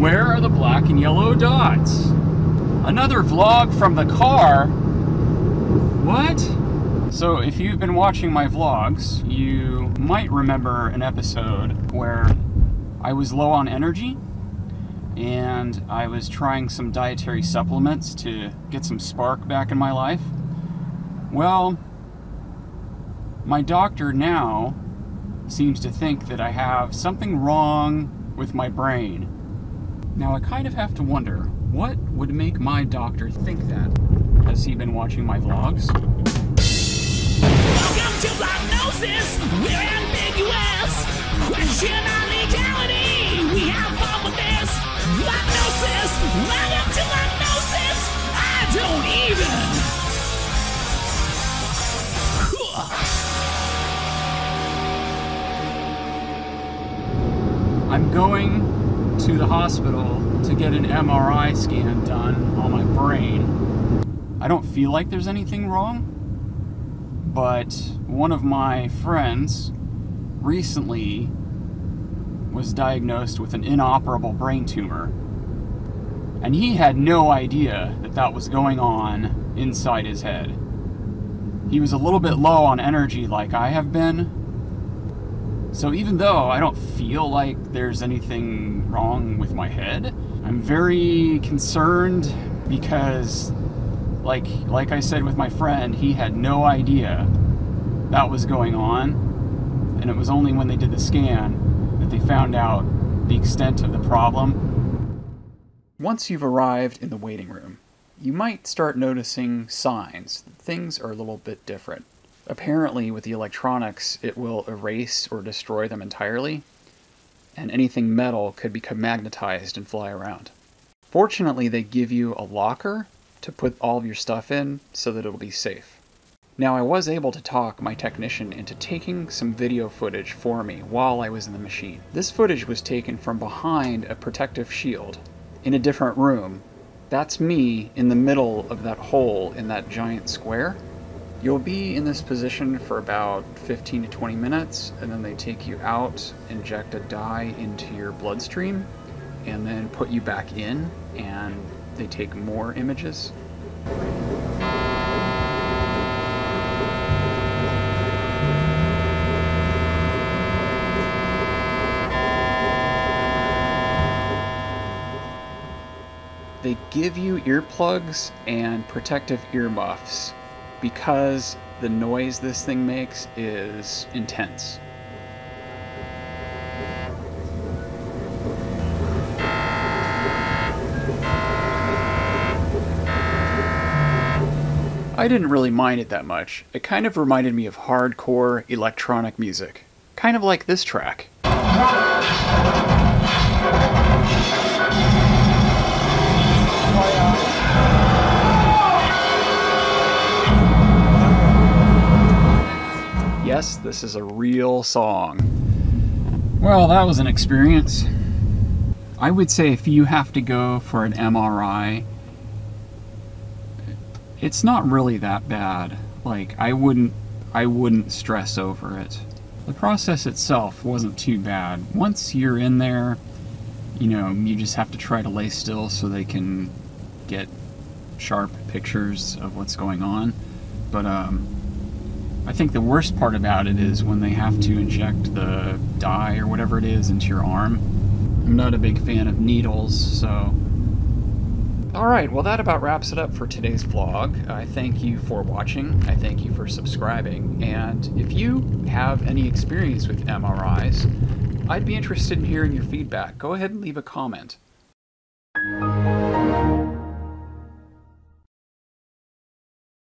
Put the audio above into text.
Where are the black and yellow dots? Another vlog from the car? What? So if you've been watching my vlogs, you might remember an episode where I was low on energy and I was trying some dietary supplements to get some spark back in my life. Well, my doctor now seems to think that I have something wrong with my brain. Now I kind of have to wonder, what would make my doctor think that? Has he been watching my vlogs? Welcome to Vlognosis. We're ambiguous. Question our legality. We have fun with this. Vlognosis. Welcome to Vlognosis. I don't even. I'm going to the hospital to get an MRI scan done on my brain. I don't feel like there's anything wrong, but one of my friends recently was diagnosed with an inoperable brain tumor. And he had no idea that that was going on inside his head. He was a little bit low on energy, like I have been, so even though I don't feel like there's anything wrong with my head, I'm very concerned because like like I said with my friend, he had no idea that was going on. And it was only when they did the scan that they found out the extent of the problem. Once you've arrived in the waiting room, you might start noticing signs that things are a little bit different. Apparently, with the electronics, it will erase or destroy them entirely, and anything metal could become magnetized and fly around. Fortunately, they give you a locker to put all of your stuff in so that it'll be safe. Now, I was able to talk my technician into taking some video footage for me while I was in the machine. This footage was taken from behind a protective shield in a different room. That's me in the middle of that hole in that giant square. You'll be in this position for about 15 to 20 minutes, and then they take you out, inject a dye into your bloodstream, and then put you back in, and they take more images. They give you earplugs and protective earmuffs because the noise this thing makes is intense. I didn't really mind it that much. It kind of reminded me of hardcore electronic music. Kind of like this track. Yes, this is a real song. Well, that was an experience. I would say if you have to go for an MRI, it's not really that bad. Like I wouldn't I wouldn't stress over it. The process itself wasn't too bad. Once you're in there, you know, you just have to try to lay still so they can get sharp pictures of what's going on. But um I think the worst part about it is when they have to inject the dye or whatever it is into your arm. I'm not a big fan of needles, so. Alright, well, that about wraps it up for today's vlog. I thank you for watching, I thank you for subscribing, and if you have any experience with MRIs, I'd be interested in hearing your feedback. Go ahead and leave a comment.